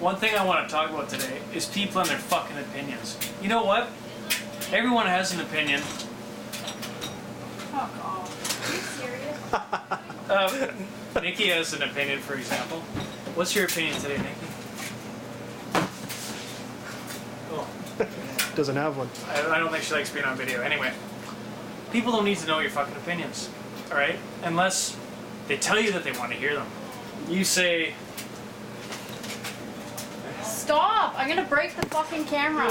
one thing I want to talk about today is people and their fucking opinions. You know what? Everyone has an opinion. Fuck off. Are you serious? Uh, Nikki has an opinion, for example. What's your opinion today, Nikki? Oh, Doesn't have one. I, I don't think she likes being on video. Anyway, people don't need to know your fucking opinions, all right? Unless they tell you that they want to hear them. You say, Stop! I'm gonna break the fucking camera.